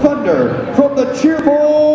Thunder from the cheerful